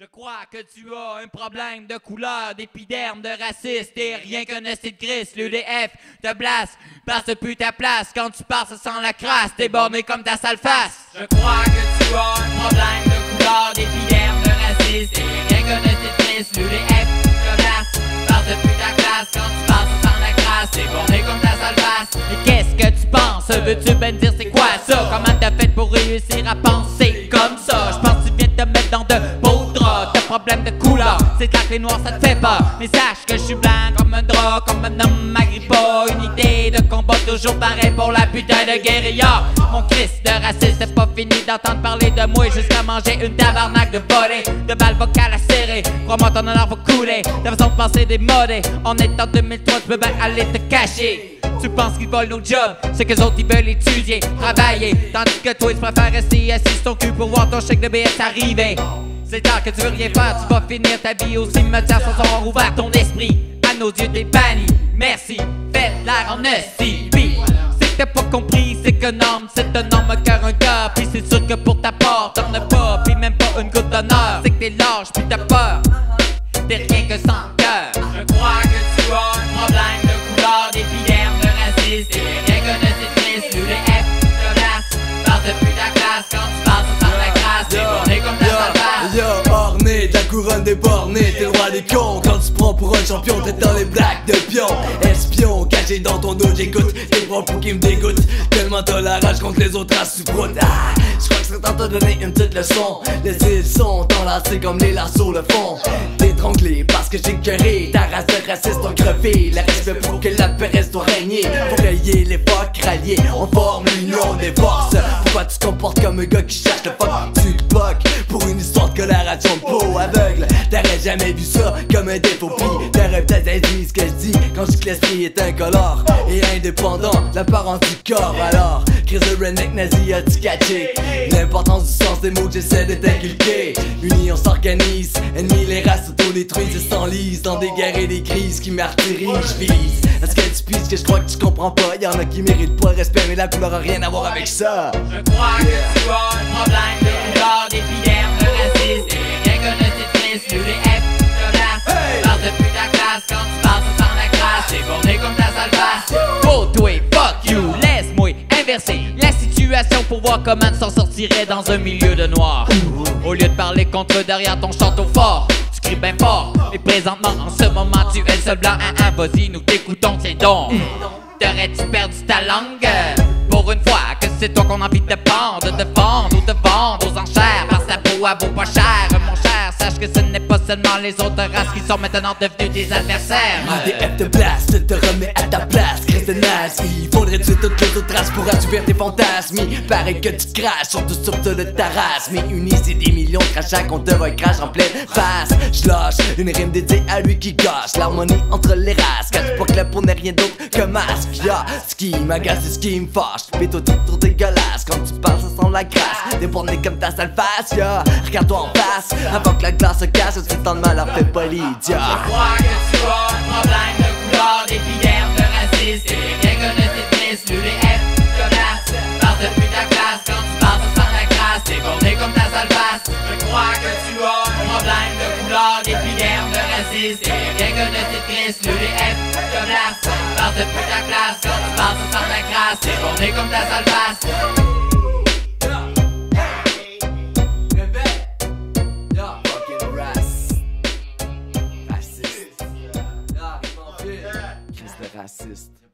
Je crois que tu as un problème de couleur, d'épiderme, de raciste et rien qu'un esti de gris. L'UDF te blasse, passe plus ta place. Quand tu pars, ça sent la crasse, t'es borné comme ta sale face. Je crois que tu as un problème de couleur, d'épiderme, de raciste et rien qu'un esti de gris. L'UDF te blasse, passe plus ta classe. Quand tu pars, ça sent la crasse, t'es borné comme ta sale face. Mais qu'est-ce que tu penses? Veux-tu ben dire c'est quoi ça? Comment t'as fait pour réussir à penser draps. T'as problème de couleur, c'est que les noirs ça te fait pas. Mais sache que je suis blanc comme un drap, comme un homme pas Une idée de combat toujours pareil pour la putain de guérilla. Mon Christ de raciste, c'est pas fini d'entendre parler de moi jusqu'à manger une tabarnak de volée, de balles vocales à serrer. Crois-moi, ton honneur va couler. Ta façon de penser démodée. On est en 2003, tu peux bien aller te cacher. Tu penses qu'ils volent nos jobs, c'est que les autres ils veulent étudier, travailler. Tandis que toi tu préfères rester assis sur ton cul pour voir ton chèque de BS arriver. C'est tard que tu veux rien faire, tu vas finir ta vie au cimetière sans avoir ouvert ton esprit. À nos yeux t'es banni, merci, fais l'air en esti. C'est que t'as pas compris, c'est qu'un homme, c'est un homme cœur un gars. Puis c'est sûr que pour ta part, t'en as pas, puis même pas une goutte d'honneur. C'est que t'es lâche, puis t'as peur, t'es rien que sans cœur. Je crois que tu as un problème couronne débornée, t'es le roi des cons. Quand tu prends pour un champion, t'es dans les blagues de pion. Espion, caché dans ton dos, j'écoute tes propos qui me dégoûtent. Tellement t'as la rage contre les autres races, tu broutes. Ah, je crois que c'est temps de donner une petite leçon. Les îles sont enlacées comme les lassos le font. T'étrangler parce que j'ai cœuré. Ta race de racistes ont crevé. Le respect pour que la paresse doit régner. Pour rayer les fuck ralliés, on forme l'union des forces. Pourquoi tu te comportes comme un gars qui cherche le fuck? Tu pour une histoire de coloration de peau aveugle. T'aurais jamais vu ça comme un défaut. Pis t'aurais peut-être dit ce que je dis quand je dis que l'esprit est incolore et indépendant. L'apparence du corps alors. Crise de redneck nazi a-tu catché? L'importance du sens des mots que j'essaie de t'inculquer. Unis on s'organise, ennemis les races auto-détruisent et s'enlisent dans des guerres et des crises qui martyrisent. Je vise. Est-ce que tu pises que je crois que tu comprends pas? Y'en a qui méritent pas le respect, mais la couleur a rien à voir avec ça. Je crois que tu as un problème de tu s'en sortirais dans un milieu de noir? Au lieu de parler contre derrière ton château fort tu cries bien fort, mais présentement en ce moment tu es le seul blanc. À un vas-y nous t'écoutons tiens donc. T'aurais-tu perdu ta langue? Pour une fois que c'est toi qu'on a envie de pendre De vendre ou de vendre aux enchères elle vaut pas cher Mon cher, sache que ce n'est pas seulement les autres races Qui sont maintenant devenues des adversaires. IDF te blast, te remet à ta place, crise de nazi faudrait tuer toutes les autres races pour assouvir tes fantasmes. Il paraît que tu craches, surtout sur de ta race. Mais unis c'est des millions de crachats qu'on te recrache en pleine face. Je lâche une rime dédiée à lui qui gâche L'harmonie entre les races, cache pas la peau n'est rien d'autre que masque. Ya, ce qui m'agace et ce qui me fâche. Mais toi t'es trop dégueulasse, quand tu ça sent la grâce Déborné comme ta sale face, ya Regarde-toi en face, avant que la glace se casse C'est tant de mal à fait pas l'idiot. Je crois que tu as un problème de couleur, d'épiderme, de raciste. Et rien que de cette triste, l'UDF te blasse Parle depuis ta classe, quand tu passes sans la grâce T'es borné comme ta sale face. Je crois que tu as un problème de couleur, d'épiderme, de raciste. Et rien que de cette triste, l'UDF te blasse Parle depuis ta classe, quand tu passes sans la grâce T'es borné comme ta sale face Raciste. Crise de raciste.